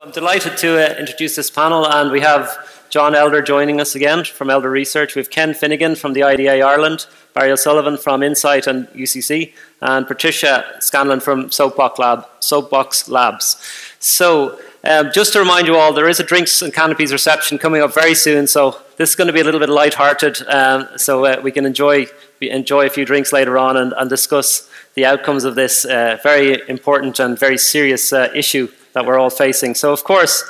I'm delighted to uh, introduce this panel, and we have John Elder joining us again from Elder Research. We have Ken Finnegan from the IDA Ireland, Barry O'Sullivan from Insight and UCC, and Patricia Scanlon from Soapbox, Lab, Soapbox Labs. So, um, just to remind you all, there is a drinks and canopies reception coming up very soon, so this is going to be a little bit light-hearted, um, so uh, we can enjoy enjoy a few drinks later on and, and discuss the outcomes of this uh, very important and very serious uh, issue that we're all facing. So, of course,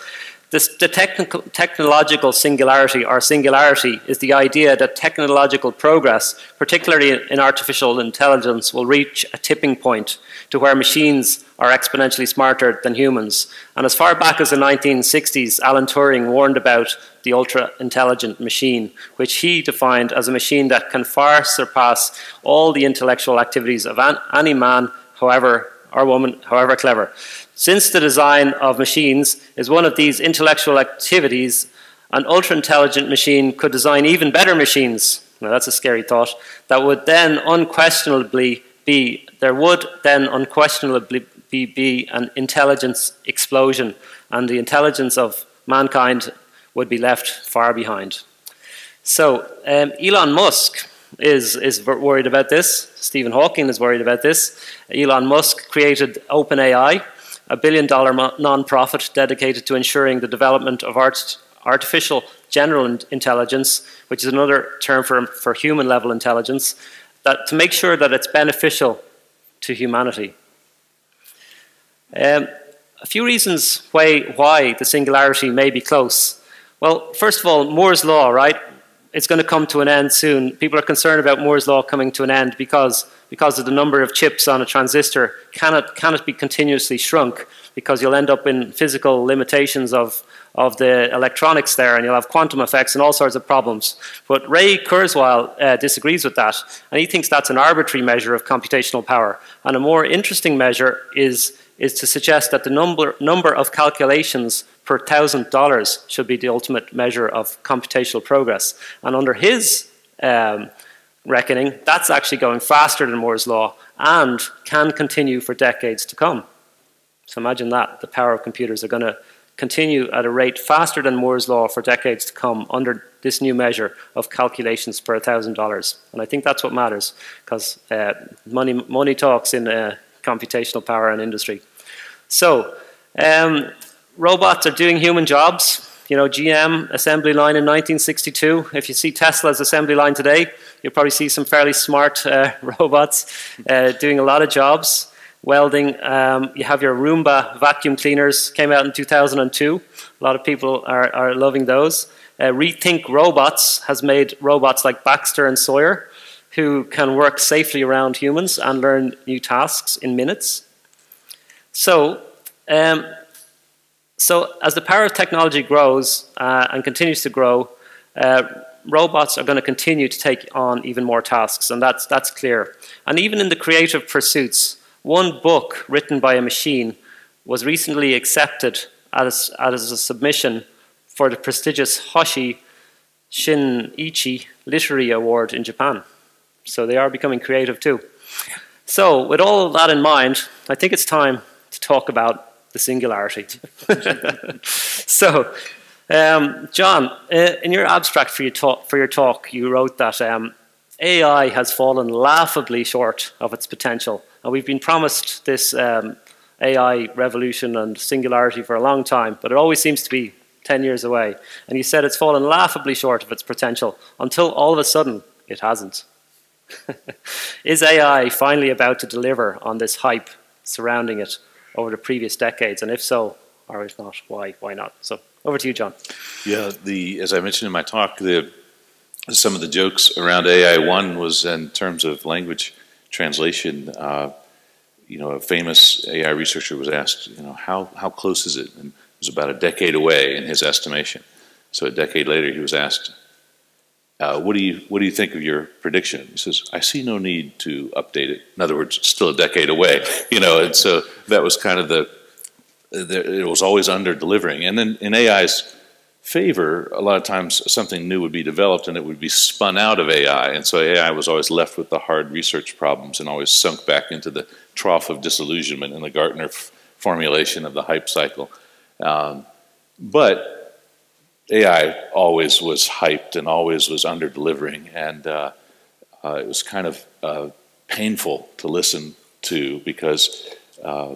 this, the technical, technological singularity or singularity is the idea that technological progress, particularly in artificial intelligence, will reach a tipping point to where machines are exponentially smarter than humans. And as far back as the 1960s, Alan Turing warned about the ultra intelligent machine, which he defined as a machine that can far surpass all the intellectual activities of any man, however, or woman, however clever. Since the design of machines is one of these intellectual activities, an ultra intelligent machine could design even better machines. Now, that's a scary thought. That would then unquestionably be, there would then unquestionably be, be an intelligence explosion, and the intelligence of mankind would be left far behind. So, um, Elon Musk is, is worried about this. Stephen Hawking is worried about this. Elon Musk created OpenAI, a billion dollar non-profit dedicated to ensuring the development of art, artificial general intelligence, which is another term for, for human level intelligence, that, to make sure that it's beneficial to humanity. Um, a few reasons why, why the singularity may be close. Well, first of all, Moore's law, right? It's going to come to an end soon. People are concerned about Moore's law coming to an end because because of the number of chips on a transistor cannot, cannot be continuously shrunk because you'll end up in physical limitations of, of the electronics there and you'll have quantum effects and all sorts of problems. But Ray Kurzweil uh, disagrees with that and he thinks that's an arbitrary measure of computational power. And a more interesting measure is, is to suggest that the number, number of calculations per thousand dollars should be the ultimate measure of computational progress. And under his um, reckoning, that's actually going faster than Moore's law and can continue for decades to come. So imagine that. The power of computers are going to continue at a rate faster than Moore's law for decades to come under this new measure of calculations per $1,000. And I think that's what matters because uh, money, money talks in uh, computational power and industry. So um, robots are doing human jobs. You know, GM assembly line in 1962. If you see Tesla's assembly line today, you'll probably see some fairly smart uh, robots uh, doing a lot of jobs. Welding, um, you have your Roomba vacuum cleaners, came out in 2002. A lot of people are, are loving those. Uh, Rethink Robots has made robots like Baxter and Sawyer, who can work safely around humans and learn new tasks in minutes. So, um, so as the power of technology grows uh, and continues to grow, uh, robots are going to continue to take on even more tasks, and that's, that's clear. And even in the creative pursuits, one book written by a machine was recently accepted as, as a submission for the prestigious Hoshi Shinichi Literary Award in Japan. So they are becoming creative too. So, with all that in mind, I think it's time to talk about the singularity. so, um, John, uh, in your abstract for your talk, for your talk you wrote that um, AI has fallen laughably short of its potential. And we've been promised this um, AI revolution and singularity for a long time, but it always seems to be 10 years away. And you said it's fallen laughably short of its potential until all of a sudden it hasn't. Is AI finally about to deliver on this hype surrounding it? Over the previous decades? And if so, or if not, why? Why not? So over to you, John. Yeah, the as I mentioned in my talk, the some of the jokes around AI one was in terms of language translation. Uh, you know, a famous AI researcher was asked, you know, how how close is it? And it was about a decade away in his estimation. So a decade later, he was asked, uh, what do you what do you think of your prediction? He says, I see no need to update it. In other words, it's still a decade away, you know. And so that was kind of the, the it was always under delivering. And then in AI's favor, a lot of times something new would be developed and it would be spun out of AI. And so AI was always left with the hard research problems and always sunk back into the trough of disillusionment in the Gartner formulation of the hype cycle. Um, but AI always was hyped and always was under delivering, and uh, uh, it was kind of uh, painful to listen to because uh,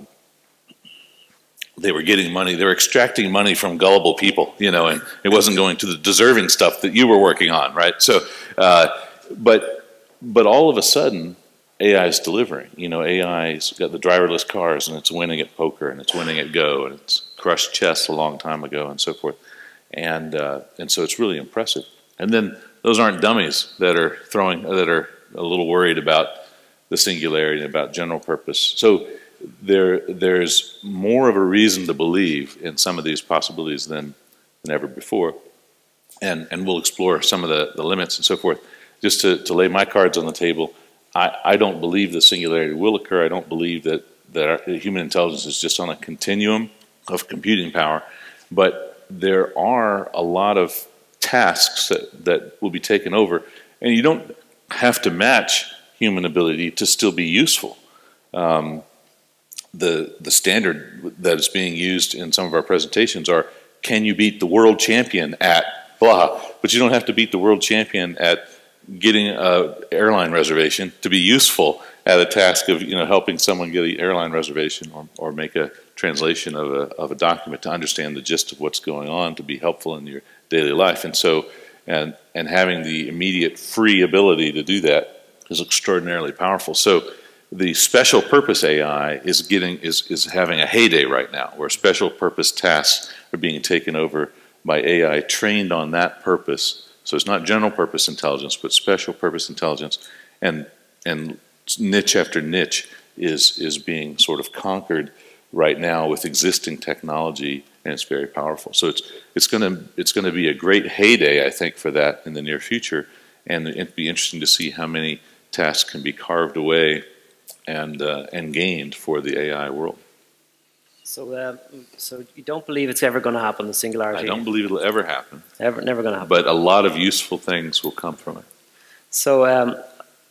they were getting money, they were extracting money from gullible people, you know, and it wasn't going to the deserving stuff that you were working on, right? So, uh, but but all of a sudden, AI is delivering. You know, AI's got the driverless cars, and it's winning at poker, and it's winning at Go, and it's crushed chess a long time ago, and so forth. And uh, and so it's really impressive. And then those aren't dummies that are throwing that are a little worried about the singularity and about general purpose. So there there's more of a reason to believe in some of these possibilities than than ever before. And and we'll explore some of the, the limits and so forth. Just to, to lay my cards on the table, I, I don't believe the singularity will occur. I don't believe that, that our, human intelligence is just on a continuum of computing power. But there are a lot of tasks that, that will be taken over. And you don't have to match human ability to still be useful. Um, the, the standard that is being used in some of our presentations are, can you beat the world champion at blah? But you don't have to beat the world champion at getting an airline reservation to be useful at a task of you know helping someone get an airline reservation or, or make a translation of a, of a document to understand the gist of what's going on to be helpful in your daily life. And so, and, and having the immediate free ability to do that is extraordinarily powerful. So the special purpose AI is getting, is, is having a heyday right now where special purpose tasks are being taken over by AI trained on that purpose. So it's not general purpose intelligence, but special purpose intelligence. And, and niche after niche is, is being sort of conquered right now with existing technology and it's very powerful. So it's it's going to it's going to be a great heyday, I think, for that in the near future, and it'd be interesting to see how many tasks can be carved away and uh, and gained for the AI world. So, uh, so you don't believe it's ever going to happen, the singularity? I don't believe it'll ever happen. Ever, never going to happen. But a lot of useful things will come from it. So, um,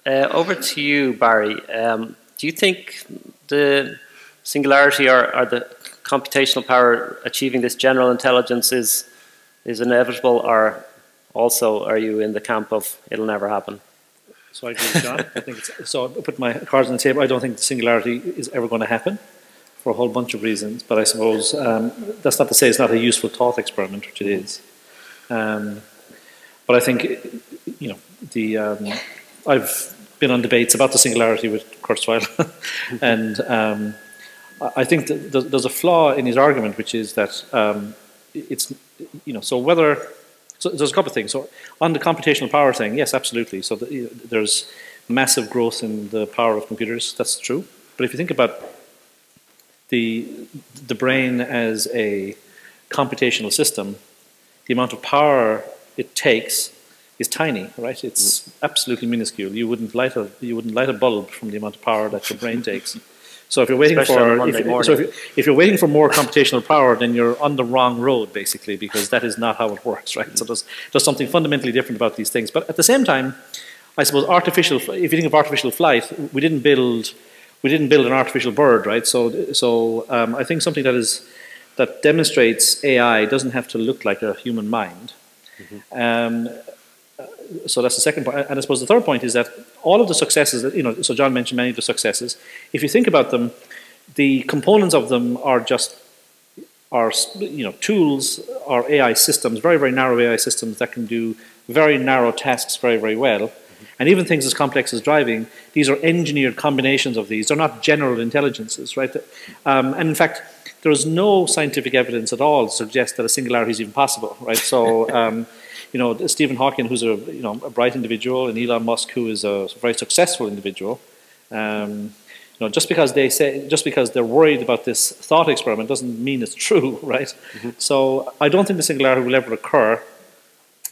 uh, over to you, Barry. Um, do you think the singularity or, or the computational power achieving this general intelligence is, is inevitable, or also are you in the camp of it'll never happen? So I agree John. I think so I put my cards on the table. I don't think singularity is ever going to happen for a whole bunch of reasons. But I suppose um, that's not to say it's not a useful thought experiment, which it is. Um, but I think you know the um, I've been on debates about the singularity with Kurzweil, and um, I think there's a flaw in his argument, which is that um, it's, you know, so whether, so there's a couple of things. So on the computational power thing, yes, absolutely. So the, there's massive growth in the power of computers. That's true. But if you think about the the brain as a computational system, the amount of power it takes is tiny, right? It's mm. absolutely minuscule. You wouldn't light a you wouldn't light a bulb from the amount of power that your brain takes. So if you're waiting Especially for if, you, so if, you, if you're waiting for more computational power, then you're on the wrong road basically because that is not how it works, right? So there's there's something fundamentally different about these things. But at the same time, I suppose artificial. If you think of artificial flight, we didn't build we didn't build an artificial bird, right? So so um, I think something that is that demonstrates AI doesn't have to look like a human mind. Mm-hmm. Um, so that's the second point. And I suppose the third point is that all of the successes, that, you know, so John mentioned many of the successes. If you think about them, the components of them are just are you know tools or AI systems, very very narrow AI systems that can do very narrow tasks very very well. And even things as complex as driving, these are engineered combinations of these. They're not general intelligences, right? Um, and in fact, there is no scientific evidence at all to suggest that a singularity is even possible, right? So. Um, you know, Stephen Hawking, who's a you know a bright individual, and Elon Musk, who is a very successful individual. Um, you know, just because they say, just because they're worried about this thought experiment, doesn't mean it's true, right? Mm-hmm. So I don't think the singularity will ever occur.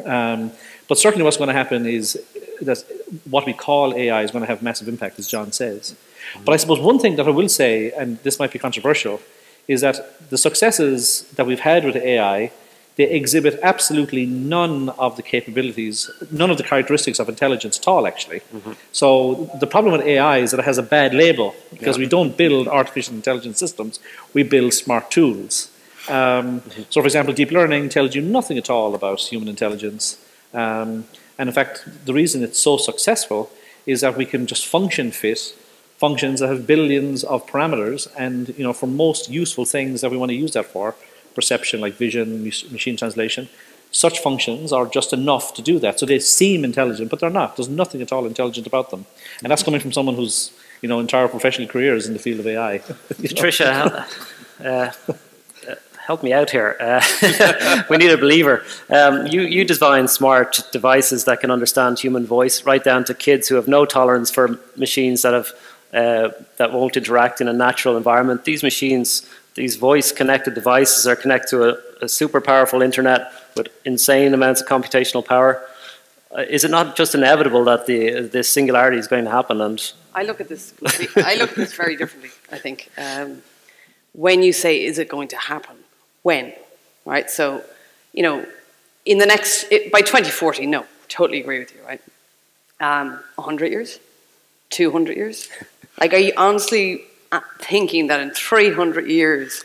Um, but certainly, what's going to happen is that what we call AI is going to have massive impact, as John says. Mm-hmm. But I suppose one thing that I will say, and this might be controversial, is that the successes that we've had with AI they exhibit absolutely none of the capabilities, none of the characteristics of intelligence at all, actually. Mm-hmm. So the problem with AI is that it has a bad label because yeah. we don't build artificial intelligence systems, we build smart tools. Um, so, for example, deep learning tells you nothing at all about human intelligence. Um, and in fact, the reason it's so successful is that we can just function fit functions that have billions of parameters, and you know, for most useful things that we want to use that for, perception like vision, machine translation, such functions are just enough to do that. So they seem intelligent, but they're not. There's nothing at all intelligent about them, and that's coming from someone whose you know entire professional career is in the field of AI. Patricia, uh, help me out here. Uh, we need a believer. Um, you, you design smart devices that can understand human voice, right down to kids who have no tolerance for machines that have uh, that won't interact in a natural environment. These machines, these voice-connected devices, are connected to a, a, super powerful internet with insane amounts of computational power. Uh, is it not just inevitable that the this singularity is going to happen? And I look at this. I look at this very differently. I think um, when you say, "Is it going to happen?" when, right? So, you know, in the next, it, by 2040, no, totally agree with you, right? Um, 100 years? 200 years? like, are you honestly thinking that in 300 years,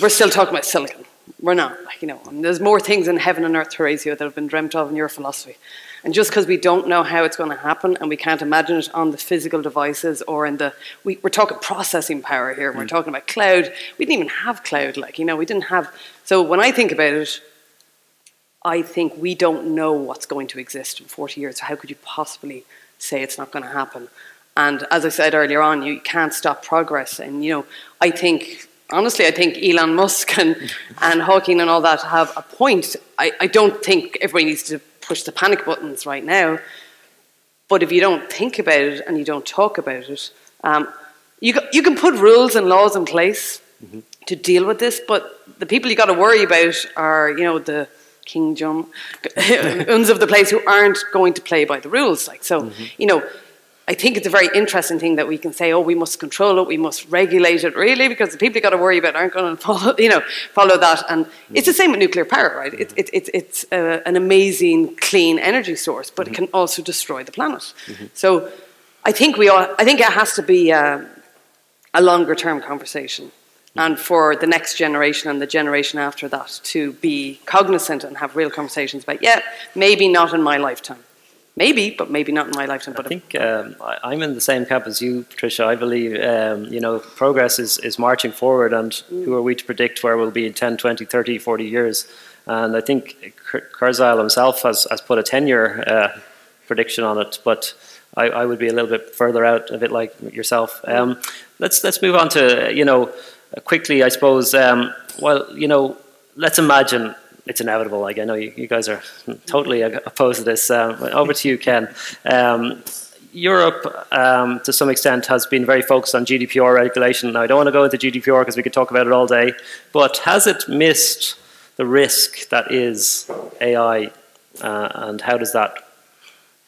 we're still talking about silicon? We're not, like, you know, there's more things in heaven and earth, Horatio, that have been dreamt of in your philosophy. And just because we don't know how it's going to happen and we can't imagine it on the physical devices or in the, we, are talking processing power here, we're mm. talking about cloud. We didn't even have cloud, like, you know, we didn't have. So when I think about it, I think we don't know what's going to exist in 40 years. So how could you possibly say it's not going to happen? And as I said earlier on, you can't stop progress. And, you know, I think honestly, I think Elon Musk and, and Hawking and all that have a point. I, I don't think everybody needs to push the panic buttons right now. But if you don't think about it and you don't talk about it, um, you, you can put rules and laws in place mm-hmm. to deal with this, but the people you got to worry about are, you know, the Kim Jong, uns of the place who aren't going to play by the rules. Like so, mm-hmm. you know, I think it's a very interesting thing that we can say, oh, we must control it, we must regulate it, really, because the people you've got to worry about aren't going to follow, you know, follow that. And it's the same with nuclear power, right? It, it, it it's uh, an amazing, clean energy source, but mm-hmm. it can also destroy the planet. Mm-hmm. So I think we all, I think it has to be uh, a longer term conversation. And for the next generation and the generation after that to be cognizant and have real conversations about, yeah, maybe not in my lifetime. Maybe, but maybe not in my lifetime. But I think um, I, am in the same camp as you, Patricia. I believe um, you know progress is, is marching forward, and mm. who are we to predict where we'll be in 10, 20, 30, 40 years? And I think Kurzweil himself has, has put a 10 year uh, prediction on it, but I, I, would be a little bit further out of it, like yourself. Mm. Um, let's let's move on to you know quickly. I suppose. Um, well, you know, let's imagine it's inevitable. Like I know you, you guys are totally opposed to this. Um, over to you, Ken. Um, Europe, um, to some extent, has been very focused on GDPR regulation. Now, I don't want to go into GDPR because we could talk about it all day, but has it missed the risk that is AI, uh, and how does that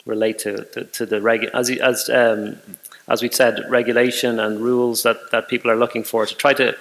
relate to, to, to the regu- as as um, as we said, regulation and rules that, that people are looking for to try to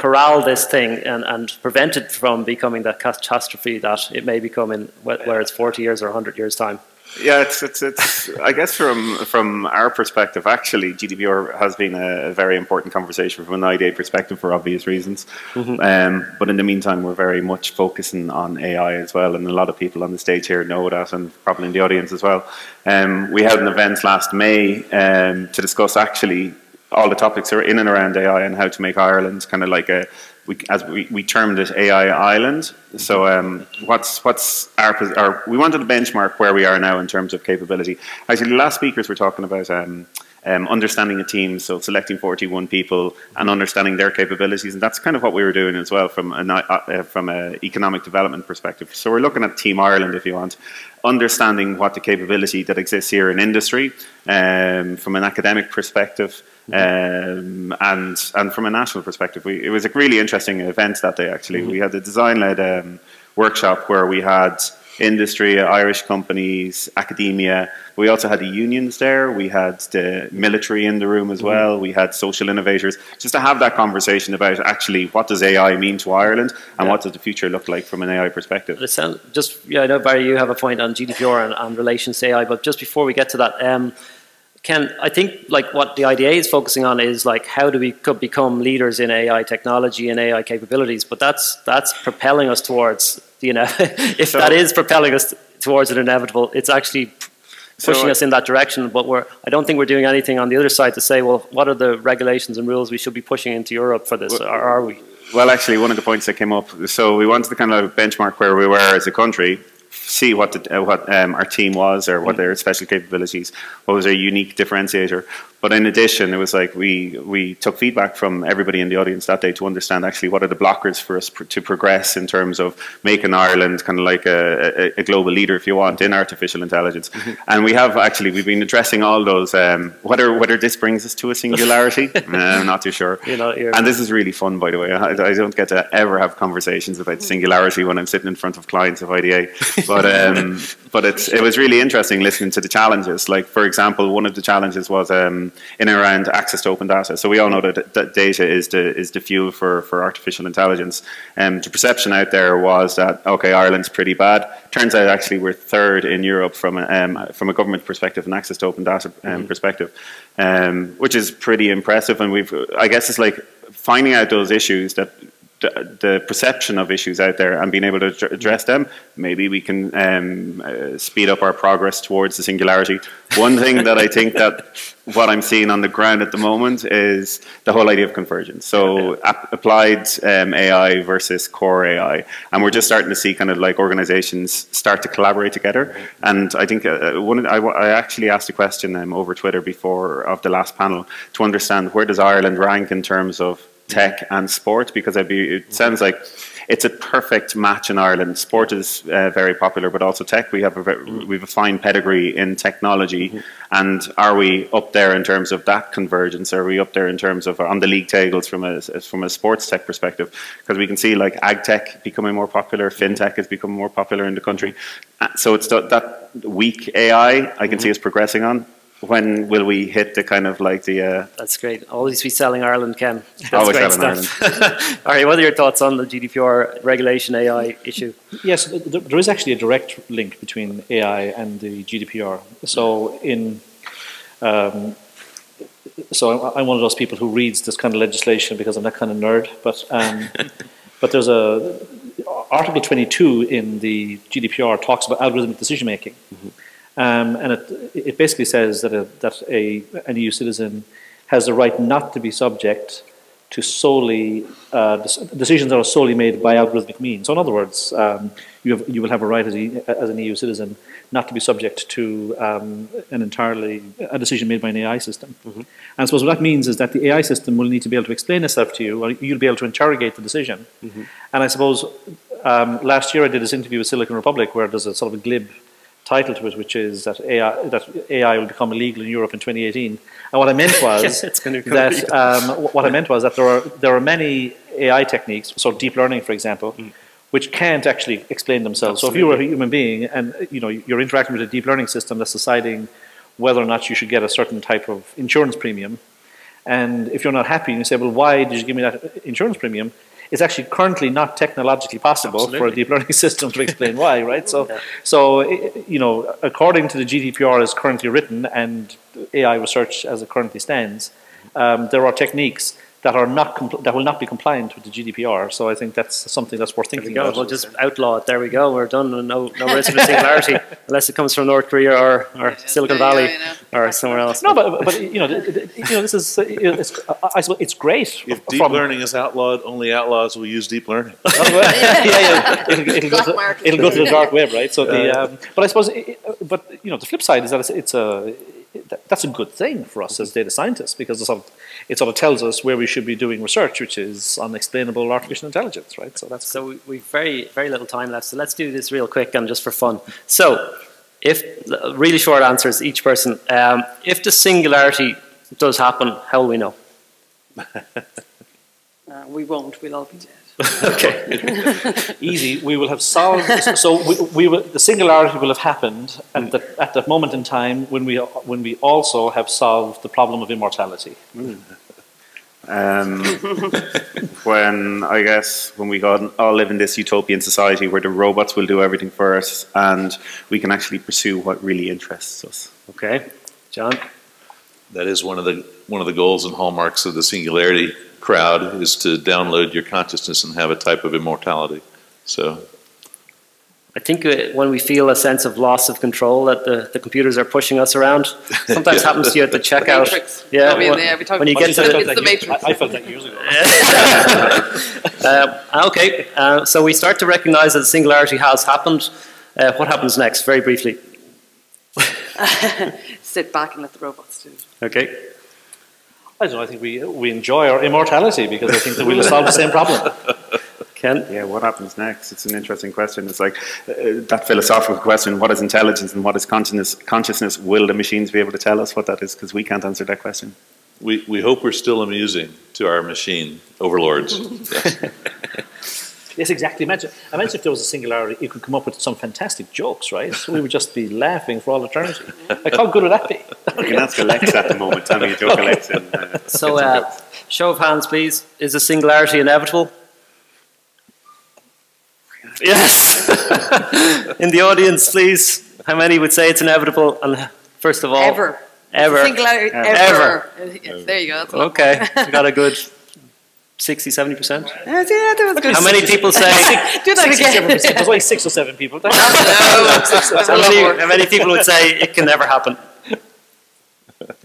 corral this thing and, and prevent it from becoming that catastrophe that it may become in where it's 40 years or 100 years time? Yeah, it's it's it's. I guess from from our perspective, actually, GDPR has been a, very important conversation from an IDA perspective for obvious reasons. Mm-hmm. Um, but in the meantime, we're very much focusing on AI as well, and a lot of people on the stage here know that, and probably in the audience as well. Um, we held an event last May um, to discuss actually all the topics are in and around AI and how to make Ireland kind of like a we, as we, we termed it AI Island. So um, what's what's our, our we wanted to benchmark where we are now in terms of capability. Actually, the last speakers were talking about. Um, um, understanding a team, so selecting 41 people and understanding their capabilities, and that's kind of what we were doing as well from an uh, uh from an economic development perspective. So we're looking at Team Ireland, if you want, understanding what the capability that exists here in industry, um, from an academic perspective, um, and and from a national perspective, we, it was a really interesting event that day. Actually, mm-hmm. we had a design-led um, workshop where we had industry, Irish companies, academia. We also had the unions there. We had the military in the room as mm-hmm. well. Mm-hmm. We had social innovators. Just to have that conversation about actually what does AI mean to Ireland and yeah. what does the future look like from an AI perspective. It sounds just yeah. I know Barry, you have a point on GDPR and, and relations to AI, but just before we get to that. Um, Ken, I think like what the IDA is focusing on is like how do we could become leaders in AI technology and AI capabilities, but that's that's propelling us towards you know if So- that is propelling us towards an inevitable, it's actually pushing I- us in that direction. But we're I don't think we're doing anything on the other side to say, well, what are the regulations and rules we should be pushing into Europe for this, or are we? Well, actually, one of the points that came up. So we wanted to kind of benchmark where we were as a country, see what the, uh, what um, our team was or what their special capabilities, what was their unique differentiator. But in addition, it was like we we took feedback from everybody in the audience that day to understand actually what are the blockers for us pr- to progress in terms of making Ireland kind of like a, a, a global leader, if you want, in artificial intelligence. And we have actually we've been addressing all those. Um, whether whether this brings us to a singularity, uh, I'm not too sure. You know, you're- And this is really fun, by the way. I, I don't get to ever have conversations about singularity when I'm sitting in front of clients of IDA. But um, but it's it was really interesting listening to the challenges. Like for example, one of the challenges was um, in and around access to open data. So we all know that, that data is the is the fuel for for artificial intelligence. Um, the perception out there was that okay, Ireland's pretty bad. Turns out actually we're third in Europe from a, um, from a government perspective and access to open data um, perspective, um, which is pretty impressive. And we've I guess it's like finding out those issues that the, perception of issues out there and being able to address them, maybe we can um, uh, speed up our progress towards the singularity. One thing that I think that what I'm seeing on the ground at the moment is the whole idea of convergence. So ap- applied um, AI versus core AI, and we're just starting to see kind of like organizations start to collaborate together. And I think uh, one I, I actually asked a question um, over Twitter before of the last panel to understand where does Ireland rank in terms of tech and sport because I'd be, it sounds like it's a perfect match in Ireland. Sport is uh, very popular, but also tech. We have a we have a fine pedigree in technology, and are we up there in terms of that convergence? Are we up there in terms of on the league tables from a from a sports tech perspective? Because we can see like ag tech becoming more popular, fintech is becoming more popular in the country. Uh, So it's that, that weak AI I can see us progressing on. When will we hit the kind of like the uh, That's great. Always be selling Ireland, Ken. That's Always great selling stuff. All right, what are your thoughts on the GDPR regulation AI issue? Yes, th- th- there is actually a direct link between AI and the GDPR. So in um, so I'm- I'm one of those people who reads this kind of legislation because I'm that kind of nerd. But um, but there's a Article 22 in the GDPR talks about algorithmic decision making, um, and it it basically says that a, that a an EU citizen has the right not to be subject to solely uh, decisions that are solely made by algorithmic means. So, in other words, um, you have you will have a right as, a, as an EU citizen not to be subject to um, an entirely a decision made by an AI system. And I suppose what that means is that the AI system will need to be able to explain itself to you, or you'll be able to interrogate the decision. And I suppose um, last year I did this interview with Silicon Republic where there's a sort of a glib title to it, which is that AI, that AI will become illegal in Europe in 2018. And what I meant was It's gonna that um, what I meant was that there are there are many AI techniques, so deep learning, for example, Mm. which can't actually explain themselves. So if you were a human being and you know you're interacting with a deep learning system that's deciding whether or not you should get a certain type of insurance premium, and if you're not happy, you say, "Well, why did you give me that insurance premium?" It's actually currently not technologically possible for a deep learning system to explain why, right? So, so you know, according to the GDPR as currently written and AI research as it currently stands, um, there are techniques that are not compl- that will not be compliant with the GDPR. So I think that's something that's worth There we thinking about. We'll just outlaw it. There we go. We're done. No, no risk of singularity unless it comes from North Korea or, or Silicon There you go, Valley you know. or somewhere else. no, but, but you know, th- th- you know, this is uh, you know, it's, I, I suppose it's great. If deep from- learning is outlawed, only outlaws will use deep learning. Oh, yeah, yeah, it'll, it'll, go to, it'll go to the dark web, right? So the, um, but I suppose, it, it- but you know, the flip side is that it's, it's a that- that's a good thing for us as data scientists because it sort, of, it sort of tells us where we should be doing research, which is unexplainable artificial intelligence, right? So that's So we- we've very very little time left. So let's do this real quick and just for fun. So, if really short answers, each person. Um, if the singularity does happen, how will we know? Uh, we won't. We'll all be dead. Okay. easy. We will have solved. so we, we will, the singularity will have happened at that at that moment in time when we when we also have solved the problem of immortality. Um, when I guess when we got, all live in this utopian society where the robots will do everything for us and we can actually pursue what really interests us. Okay. John. that is one of the one of the goals and hallmarks of the singularity crowd is to download your consciousness and have a type of immortality. So I think uh, when we feel a sense of loss of control that the, the computers are pushing us around, sometimes Yeah. happens to you at the checkout. Matrix. Yeah, I mean, when, yeah, every time when you get to it's the, the Matrix. I, I felt that years ago. uh, okay, uh, so we start to recognize that the singularity has happened. Uh, what happens next? Very briefly. Sit back and let the robots do it. Okay. I don't know, I think we, we enjoy our immortality because I think that we'll solve the same problem. Ken? Yeah, what happens next? It's an interesting question. It's like uh, that philosophical question: what is intelligence and what is consciousness? Consciousness? Will the machines be able to tell us what that is? Because we can't answer that question. we, we hope we're still amusing to our machine overlords. Yes, exactly. Imagine, imagine if there was a singularity, you could come up with some fantastic jokes, right? So we would just be laughing for all eternity. Like, how good would that be? You can ask Alexa at the moment. Tell me a joke, Alexa. And, uh, So, uh, show of hands, please. Is a singularity inevitable? Yes. In the audience, please. How many would say it's inevitable? And first of all, Ever. Ever. Singularity, Ever. ever. Yes, there you go. That's a lot Okay, we got a good 60, 70 percent. Yeah, see, that was good. How many people say? Do that again. There's only six or seven people. Oh, how there's a lot many, how many people would say it can never happen?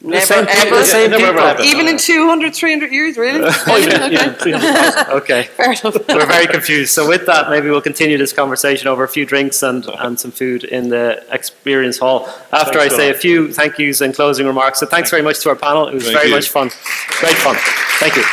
Never, same ever. the same Never, ever people. happen. Even in 200, 300 years, really? Oh, even, okay. even 300,000. Okay, Fair enough. we're very confused. So with that, maybe we'll continue this conversation over a few drinks and, and some food in the experience hall. After Thanks, I say a few thank yous and closing remarks. So thanks very much to our panel. It was Thank very you. much fun. Great fun. Thank you.